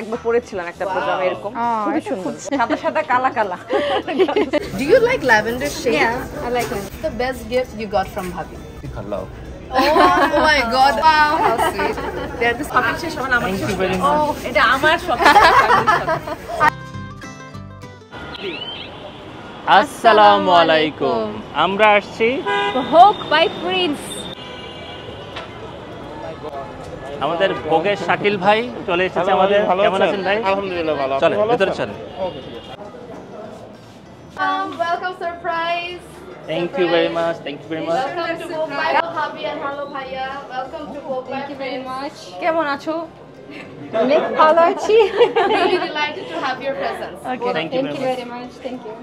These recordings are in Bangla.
একবার পড়েছিলাম একটা প্রোগ্রামে এরকম খুবই সুন্দর সাদা সাদা কালা কালা Do you like lavender shade? Yeah, I like it. The best gift you got from Bhabhi. Hello. Oh my god. Wow, how sweet. They're শেষ আমার Thank you very much. ও এটা আমার শপিং আসসালামু আলাইকুম আমরা আসছি Hawk by Prince. আমাদের ভোগের শাকিল ভাই চলে এসেছে আমাদের কেমন আছেন ভাই আলহামদুলিল্লাহ ভালো চলে ভিতরে চলে Um, welcome surprise. Thank you very much thank you very much Welcome to Hawk by and hello Bhaiya. Welcome to Hawk Thank you very much. কেমন আছো অনেক ভালো আছি really delighted to have your presence Okay. Thank you very much thank you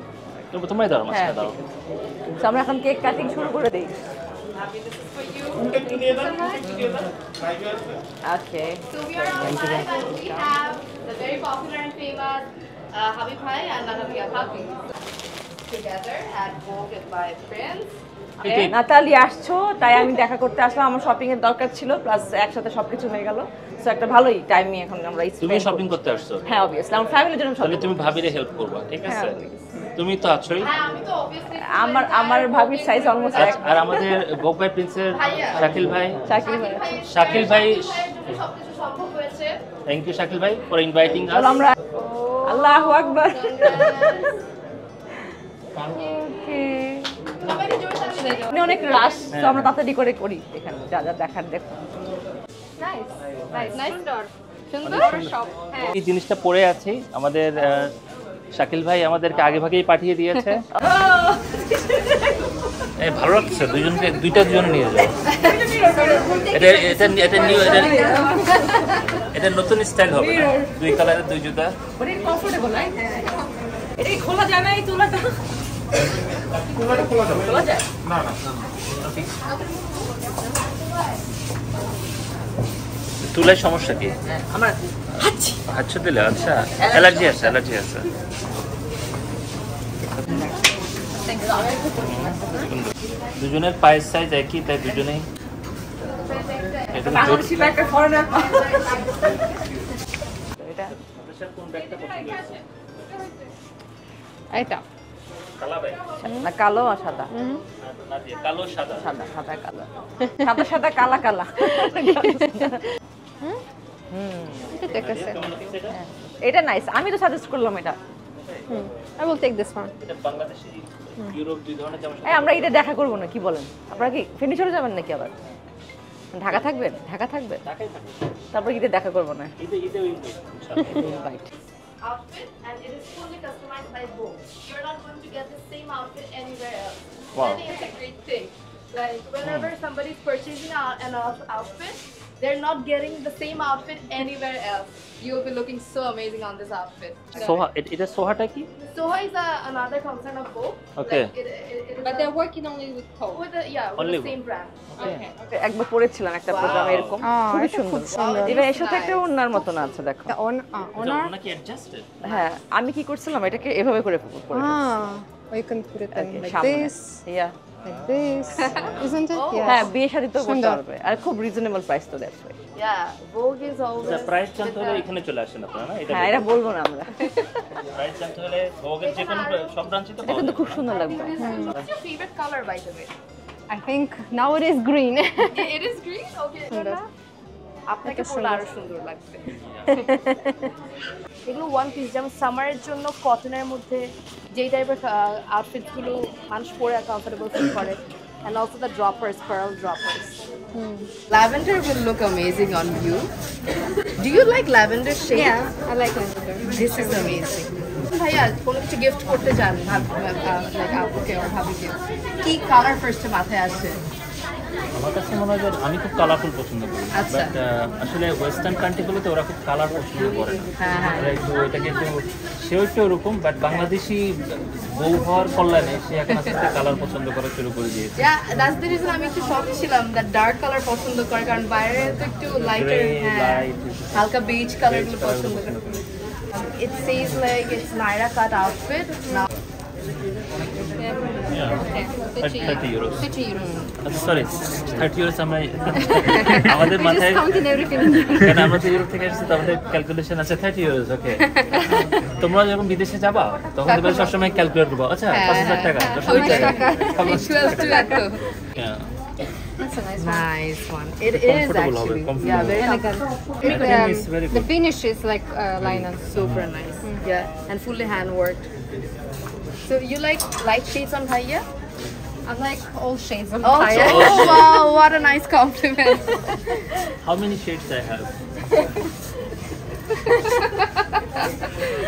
তোমায় দাও মাছটা হ্যাঁ। দাও আমরা এখন কেক কাটিং শুরু করে দেই ওকে so we are on live and we have the very popular and famous uh, Habib Bhai and Nanavia Bhabhi together at Vogue by Prince নাতালি আসছো তাই আমি দেখা করতে আসলাম। আমার শপিং এর দরকার ছিল প্লাস একসাথে সবকিছু হয়ে গেল। সো একটা ভালোই টাইম নিয়ে এখন আমরা তুমি শপিং করতে আসছো? হ্যাঁ অবভিয়াসলি আমার ফ্যামিলির জন্য তুমি ভাবিরে হেল্প করবা ঠিক আছে? হ্যাঁ, তুমি তো আছোই। হ্যাঁ আমি তো obviously আমার আমার ভাবির সাইজ অলমোস্ট আর- আর আমাদের ভোগ ভাই প্রিন্সের শাকিল ভাই। হয়ে শাকিল ভাই সবকিছু সম্ভব হয়েছে। থ্যাংক ইউ শাকিল ভাই ফর ইনভাইটিং আস আমরা আল্লাহু আকবার। অনেক রাশ হ্যাঁ, তো আমরা তাড়াতাড়ি করে করি এখানে যা যা দেখার দেখো। নাইস নাইস নাইস সুন্দর হ্যাঁ। এই জিনিসটা পড়ে আছি আমাদের শাকিল ভাই আমাদেরকে আগে ভাগেই পাঠিয়ে দিয়েছে। এই ভালো লাগছে দুজনকে দুইটা দুজন নিয়ে যাও। এটা এটা এটা নিউ এটা এটা নতুন স্টাইল হবে দুই কালারের দুই জুতা? কমফোর্টেবল রাইট এটা খোলা যায় না। এই তুলাটা খোলা যায় তুলায় সমস্যা কি? আমরা হাচ্ছি আচ্ছা দিলে আচ্ছা। অ্যালার্জি আছে অ্যালার্জি আছে। দুজনের পায়ের সাইজ একই তাই দুজনেই এটা? কালা ব্যাগ? না কালো আর সাদা। কালো সাদা। সাদা সাদা কালো। সাদা সাদা কালা কালা। এটা নাইস আমি তো সাজেস্ট করলাম এটা I will take this one এটা বাংলাদেশি ইউরোপ দুই ধরনের জামা এই আমরা এটা দেখা করব না কি বলেন আপনারা কি ফেনি চলে যাবেন নাকি আবার ঢাকা থাকবেন ঢাকা থাকবেন ঢাকায় থাকে তারপর ঈদে দেখা করব না ঈদে ঈদে ওই Invite. outfit and it is fully customized by Vogue. You're not going to get the same outfit anywhere else. Wow. I think it's a great thing. Like whenever somebody's purchasing an out- outfit, they're not getting the same outfit anywhere else. You'll be looking so amazing on this outfit. সোহা এ- এটা সোহাটা কি Soha is a, another concern of Vogue. Okay. Like, it, it, it But a- they're working only with Coke. with the, yeah, with Only the same brand. Okay. একবার পড়েছিলাম একটা প্রোগ্রামে এরকম খুবই সুন্দর এবার এর সাথে একটা ওনার মতন আছে দেখো On, এটা ওনাকে অ্যাডজাস্টেড হ্যাঁ আমি কি করছিলাম এটাকে এভাবে করে Ah, you it in like সামনে this, yeah like this, isn't it? Yeah. হ্যাঁ বিয়ে শাদী তো করতে সুন্দর। পারবে আর খুব রিজনেবল প্রাইস তো that's Yeah, Vogue is always. Price জানতে হলে এখানে চলে আসেন আপনারা না এটা হ্যাঁ এটা বলব না আমরা প্রাইস জানতে হলে ভোগের যে কোনো সব ব্রাঞ্চে তো এটা কিন্তু খুব সুন্দর লাগবে What's your favorite color, by the way? I think now it is green. it is green. Okay. আপনাকে পরলে আরও সুন্দর লাগবে। এগুলো ওয়ান পিস যেমন সামারের জন্য কটনের মধ্যে যেই টাইপের আউটফিটগুলো মানুষ পরে কমফোর্টেবল ফিল করে and also the droppers pearl droppers. Lavender will look amazing on you. Do you like lavender shade? i like lavender. This is amazing. ভাইয়া কোনো কিছু গিফট করতে চান? লাইক আপুকে ওর ভাবিকে? কি কালার ফার্স্টে মাথায় আসে? আমার কাছে মনে হয় যে আমি খুব কালারফুল পছন্দ করি আচ্ছা। বাট আসলে ওয়েস্টার্ন কান্ট্রিগুলোতে ওরা খুব কালার পছন্দ করে না হ্যাঁ, হ্যাঁ। একটু এটাকে একটু সেও একটু ওরকম বাট বাংলাদেশি বউ হওয়ার কল্যাণে সে এখন আস্তে কালার পছন্দ করা শুরু করে দিয়েছে দ্যাটস দ্য রিজন আমি একটু শক ছিলাম দ্যাট ডার্ক কালার পছন্দ করে কারণ বাইরে তো একটু লাইটার হালকা বেজ কালারগুলো পছন্দ করে it says like it's Naira cut outfit now Yeah. Okay. 30 30 euros. 30 euros. আচ্ছা সরি 30 ইউরোস আমরা আমাদের We just মাথায় counting everything. কেন আমরা তো ইউরোপ থেকে এসেছি তো আমাদের ক্যালকুলেশন আছে 30 ইউরোস ওকে তোমরা যখন বিদেশে যাবা তখন তোমরা সবসময় ক্যালকুলেট করবে আচ্ছা হ্যাঁ, 5000 টাকা হ্যাঁ, 10000 হ্যাঁ। টাকা Equals to এত। Yeah. That's a nice one. Nice one. It Comfortable is হবে, actually. comfortable. Yeah, very Elegant. comfortable. With, Everything um, is very the good. finish is like uh, linen. Super nice. Yeah, and fully hand worked. So you like light shades on Bhaiya? I like all shades of Oh, fire. oh wow, what a nice compliment. How many shades I have?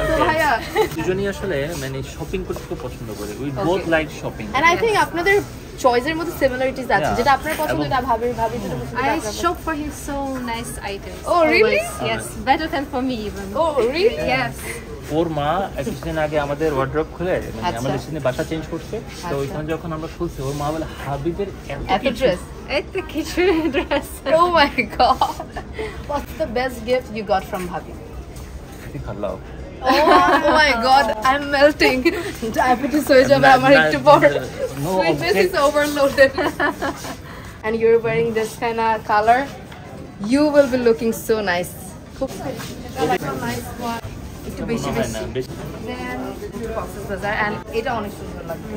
so Bhaiya, দুজনই আসলে মানে শপিং করতে খুব পছন্দ করি we both like shopping and I think আপনাদের চয়েসের মধ্যে সিমিলারিটিস আছে Yeah. যেটা আপনার পছন্দ এটা ভাবির ভাবি যেটা পছন্দ I shop for him so nice items. Oh, really? Always. Yes, better than for me even. Oh, really? Yes. ওর মা কিছুদিন আগে আমাদের ওয়ার্ড্রপ খুলে মানে আচ্ছা। আমাদের বাসা চেঞ্জ করছে তো ওইখানে যখন আমরা খুলছি ওর মা বলে হাবিবের এত At the কিছু dress. Oh my god. What's the best gift you got from Bhabi? ভালো Oh my god, I'm melting. Diabetes হয়ে যাবে আমার একটু পর। No Sweetness is object. overloaded. and you're wearing this kind of color. You will be looking so nice. খুব nice one. একটু বেশি মনে হয় বেশি না, বেশি Then Fox's Bazaar and এটা অনেক সুন্দর লাগবে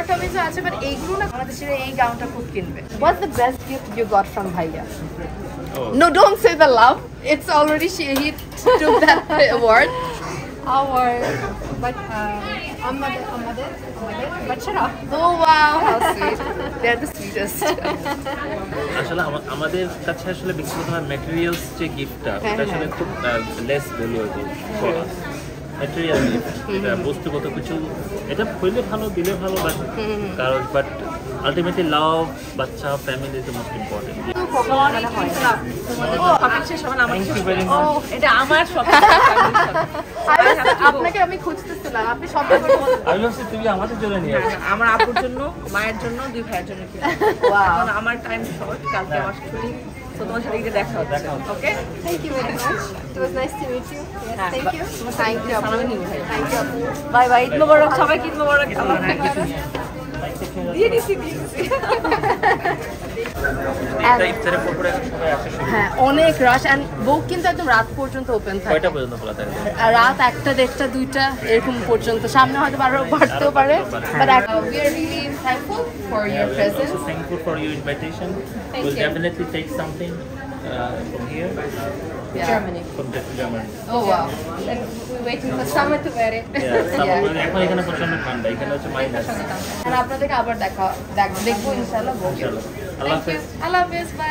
একটা আছে বাট এইগুলো না বাংলাদেশের এই গাউনটা খুব কিনবে What's the best gift you got from Bhaiya? Oh. No, don't say the love. It's already she he took that award. Our, but uh, Amade, Amade, Amade, Bachara. Oh wow, how sweet. They're the sweetest. আসলে আমাদের কাছে আসলে ব্যক্তিগত ম্যাটেরিয়ালস যে গিফটটা হ্যাঁ, এটা আসলে খুব less valuable for us material এটা বস্তুগত কিছু এটা হইলে ভালো দিলে ভালো বাট কারণ বাট আলটিমেটলি লাভ বাচ্চা ফ্যামিলি ইজ মোস্ট ইম্পর্টেন্ট না আমার আপনাকে আমি খুঁজতেছিলাম আপনি সব আপুর জন্য মায়ের জন্য দুই ভাইয়ের জন্য আমার টাইম শর্ট কালকে আমার ছুটি তো তোমার সাথে দেখা হচ্ছে ওকে থ্যাংক ইউ নিব ভাই thank you bye bye Eid Mubarak সবাইকে ঈদ মোবারক। দিয়ে দিছি দিয়ে দিছি ইফতারের পর পরে সবাই আসে হ্যাঁ অনেক রাশ এন্ড বুক কিন্তু একদম রাত পর্যন্ত ওপেন থাকে। কয়টা পর্যন্ত খোলা থাকে? আর রাত একটা দেড়টা দুইটা এরকম পর্যন্ত। সামনে হয়তো আরও বাড়তেও পারে but we are really thankful for Yeah, your we are presence also thankful for your invitation. we'll you. definitely take something uh, from here, Germany. from Germany. ও wow. And we're waiting for summer to wear it. Yeah, summer, এখন এখানে প্রচণ্ড ঠান্ডা এখানে হচ্ছে মাইনাস আর আপনাদেরকে আবার দেখা দেখ- দেখব ইনশাআল্লাহ। আল্লাহ হাফেজ। আল্লাহ হাফেজ